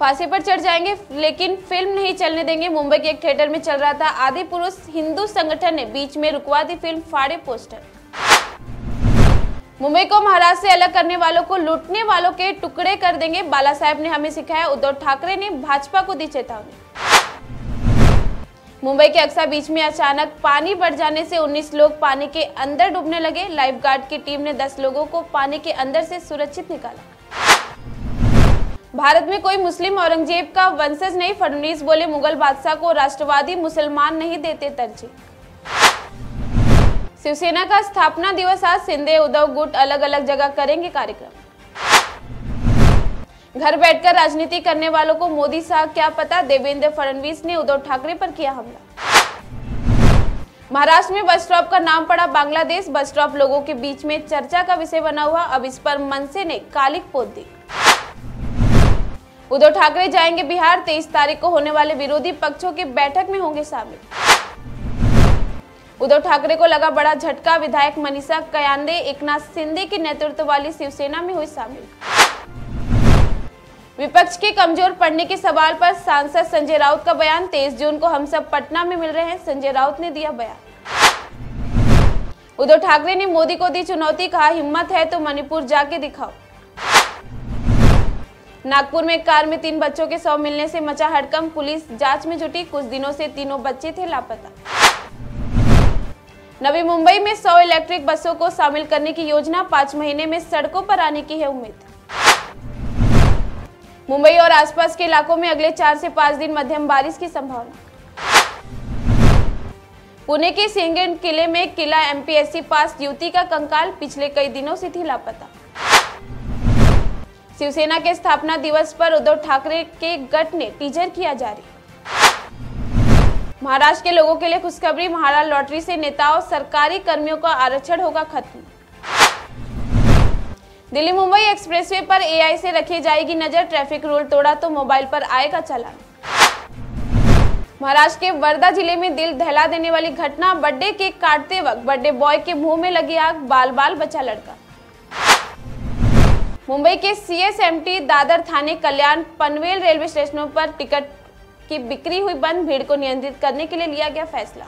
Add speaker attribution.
Speaker 1: फांसी पर चढ़ जाएँगे, लेकिन फ़िल्म नहीं चलने देंगे। मुंबई के एक थिएटर में चल रहा था आदि पुरुष, हिंदू संगठन ने बीच में रुकवा दी फ़िल्म फाड़े पोस्टर। मुंबई को महाराष्ट्र से अलग करने वालों को लूटने वालों के टुकड़े कर देंगे। बाला साहेब ने हमें सिखाया, उद्धव ठाकरे ने भाजपा को दी चेतावनी। मुंबई के अक्सा बीच में अचानक पानी बढ़ जाने से 19 लोग पानी के अंदर डूबने लगे। लाइफ गार्ड की टीम ने 10 लोगों को पानी के अंदर से सुरक्षित निकाला। भारत में कोई मुस्लिम औरंगज़ेब का वंशज नहीं, फडणवीस बोले, मुगल बादशाह को राष्ट्रवादी मुसलमान नहीं देते तरजीह। शिवसेना का स्थापना दिवस आज सिंधे उद्धव गुट अलग अलग जगह करेंगे कार्यक्रम। घर बैठकर राजनीति करने वालों को मोदी साहब क्या पता, देवेंद्र फडणवीस ने उद्धव ठाकरे पर किया हमला। महाराष्ट्र में बस स्टॉप का नाम पड़ा बांग्लादेश, बस स्टॉप लोगों के बीच में चर्चा का विषय बना हुआ, अब इस पर मनसे ने कालिक पोत दी। उद्धव ठाकरे जाएँगे बिहार, तेईस तारीख को होने वाले विरोधी पक्षों की बैठक में होंगे शामिल। उद्धव ठाकरे को लगा बड़ा झटका, विधायक मनीषा कयांदे, एकनाथ शिंदे के नेतृत्व वाली शिवसेना में हुई शामिल। विपक्ष के कमज़ोर पड़ने के सवाल पर सांसद संजय राउत का बयान, तेईस जून को हम सब पटना में मिल रहे हैं, संजय राउत ने दिया बयान। उद्धव ठाकरे ने मोदी को दी चुनौती, कहा हिम्मत है तो मणिपुर जाके दिखाओ। नागपुर में कार में तीन बच्चों के शव मिलने से मचा हड़कंप। पुलिस जाँच में जुटी। कुछ दिनों से तीनों बच्चे थे लापता। नवी मुंबई में 100 इलेक्ट्रिक बसों को शामिल करने की योजना। पाँच महीने में सड़कों पर आने की है उम्मीद। मुंबई और आसपास के इलाकों में अगले चार से पाँच दिन मध्यम बारिश की संभावना। पुणे के सिंगन किले में किला एमपीएससी पास। युवती का कंकाल पिछले कई दिनों से थी लापता। शिवसेना के स्थापना दिवस पर उद्धव ठाकरे के गट ने टीजर किया जारी। महाराष्ट्र के लोगों के लिए खुशखबरी, महाराष्ट्र लॉटरी से नेताओं, सरकारी कर्मियों का आरक्षण होगा खत्म। दिल्ली मुंबई एक्सप्रेसवे पर एआई से रखी जाएगी नज़र, ट्रैफ़िक रूल तोड़ा तो मोबाइल पर आएगा चालान। महाराष्ट्र के वर्धा ज़िले में दिल दहला देने वाली घटना, बर्थडे केक काटते वक्त, बर्थडे बॉय के मुँह में लगी आग बाल बाल बचा लड़का। मुंबई के सीएसएमटी दादर थाने कल्याण पनवेल रेलवे स्टेशनों पर टिकट की बिक्री हुई बंद, भीड़ को नियंत्रित करने के लिए लिया गया फैसला।